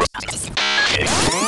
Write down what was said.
Yeah.